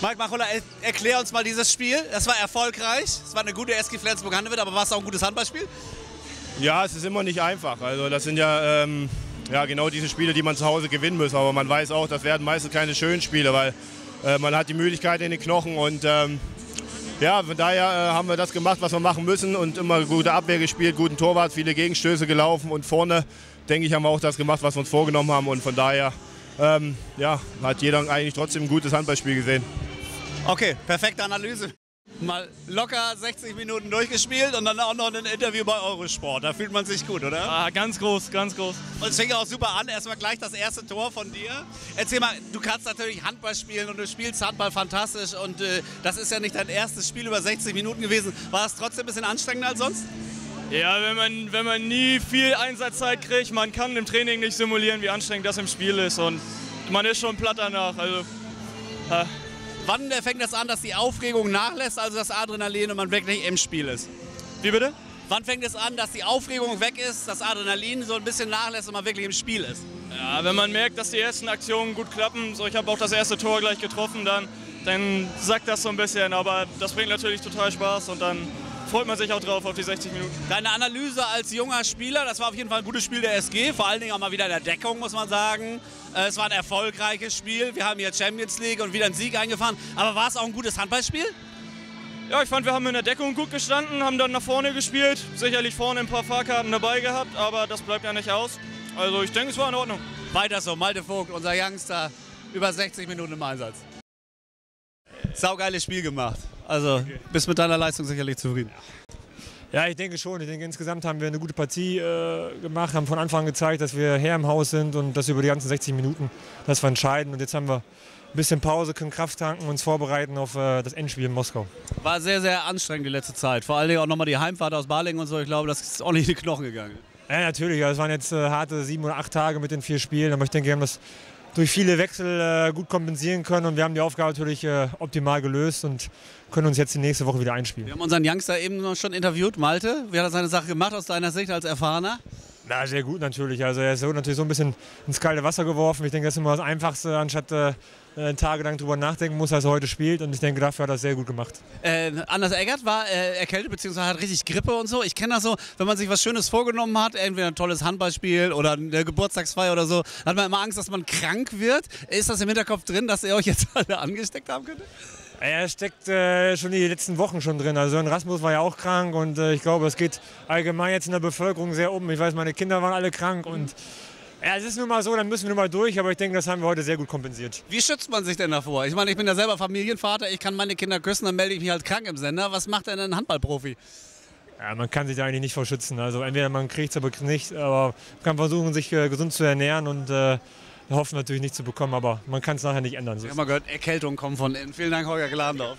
Mike Machulla, er, erklär uns mal dieses Spiel. Das war erfolgreich. Es war eine gute SG Flensburg Handewitt, aber war es auch ein gutes Handballspiel? Ja, es ist immer nicht einfach. Also das sind ja, ähm, ja genau diese Spiele, die man zu Hause gewinnen muss. Aber man weiß auch, das werden meistens keine schönen Spiele, weil äh, man hat die Müdigkeit in den Knochen und ähm, ja, von daher äh, haben wir das gemacht, was wir machen müssen und immer gute Abwehr gespielt, guten Torwart, viele Gegenstöße gelaufen und vorne, denke ich, haben wir auch das gemacht, was wir uns vorgenommen haben und von daher ähm, ja, hat jeder eigentlich trotzdem ein gutes Handballspiel gesehen. Okay, perfekte Analyse. Mal locker 60 Minuten durchgespielt und dann auch noch ein Interview bei Eurosport. Da fühlt man sich gut, oder? Ah, ganz groß, ganz groß. Und es fing auch super an. Erstmal gleich das erste Tor von dir. Erzähl mal, du kannst natürlich Handball spielen und du spielst Handball fantastisch. Und äh, das ist ja nicht dein erstes Spiel über 60 Minuten gewesen. War es trotzdem ein bisschen anstrengender als sonst? Ja, wenn man, wenn man nie viel Einsatzzeit kriegt, man kann im Training nicht simulieren, wie anstrengend das im Spiel ist. Und man ist schon platt danach. Also, äh. Wann fängt das an, dass die Aufregung nachlässt, also das Adrenalin und man wirklich im Spiel ist? Wie bitte? Wann fängt es an, dass die Aufregung weg ist, das Adrenalin so ein bisschen nachlässt und man wirklich im Spiel ist? Ja, wenn man merkt, dass die ersten Aktionen gut klappen, so ich habe auch das erste Tor gleich getroffen, dann, dann sackt das so ein bisschen, aber das bringt natürlich total Spaß und dann freut man sich auch drauf auf die 60 Minuten. Deine Analyse als junger Spieler, das war auf jeden Fall ein gutes Spiel der SG, vor allen Dingen auch mal wieder in der Deckung, muss man sagen. Äh, es war ein erfolgreiches Spiel. Wir haben hier Champions League und wieder einen Sieg eingefahren. Aber war es auch ein gutes Handballspiel? Ja, ich fand, wir haben in der Deckung gut gestanden, haben dann nach vorne gespielt. Sicherlich vorne ein paar Fahrkarten dabei gehabt, aber das bleibt ja nicht aus. Also ich denke, es war in Ordnung. Weiter so, Malte Vogt, unser Youngster, über 60 Minuten im Einsatz. Saugeiles Spiel gemacht. Also okay. bist mit deiner Leistung sicherlich zufrieden. Ja, ich denke schon. Ich denke, insgesamt haben wir eine gute Partie äh, gemacht, haben von Anfang an gezeigt, dass wir her im Haus sind und das über die ganzen 60 Minuten. Das war entscheidend. Und jetzt haben wir ein bisschen Pause, können Kraft tanken, uns vorbereiten auf äh, das Endspiel in Moskau. War sehr, sehr anstrengend die letzte Zeit. Vor allem auch nochmal die Heimfahrt aus Balingen und so. Ich glaube, das ist auch nicht in die Knochen gegangen. Ja, natürlich. Es waren jetzt äh, harte sieben oder acht Tage mit den vier Spielen. Aber ich denke, wir haben das durch viele Wechsel äh, gut kompensieren können. Und wir haben die Aufgabe natürlich äh, optimal gelöst und können uns jetzt die nächste Woche wieder einspielen. Wir haben unseren Youngster eben schon interviewt, Malte. Wie hat er seine Sache gemacht aus deiner Sicht als Erfahrener? Na, sehr gut natürlich. Also er ist so natürlich so ein bisschen ins kalte Wasser geworfen. Ich denke, das ist immer das Einfachste, anstatt äh, tagelang drüber nachdenken muss, als er heute spielt. Und ich denke, dafür hat er das sehr gut gemacht. Äh, Anders Eggert war äh, erkältet bzw. hat richtig Grippe und so. Ich kenne das so, wenn man sich was Schönes vorgenommen hat, entweder ein tolles Handballspiel oder eine Geburtstagsfeier oder so, hat man immer Angst, dass man krank wird. Ist das im Hinterkopf drin, dass ihr euch jetzt alle angesteckt haben könnte? Er steckt äh, schon die letzten Wochen schon drin. Also Rasmus war ja auch krank und äh, ich glaube, es geht allgemein jetzt in der Bevölkerung sehr um. Ich weiß, meine Kinder waren alle krank und ja, es ist nun mal so, dann müssen wir nun mal durch, aber ich denke, das haben wir heute sehr gut kompensiert. Wie schützt man sich denn davor? Ich meine, ich bin ja selber Familienvater, ich kann meine Kinder küssen, dann melde ich mich halt krank im Sender. Was macht denn ein Handballprofi? Ja, man kann sich da eigentlich nicht vor schützen. Also entweder man kriegt es, aber nicht. Aber man kann versuchen, sich äh, gesund zu ernähren und äh, hoffen natürlich nicht zu bekommen, aber man kann es nachher nicht ändern. Ich habe mal gehört, Erkältungen kommen von innen. Vielen Dank, Holger Gladendorf.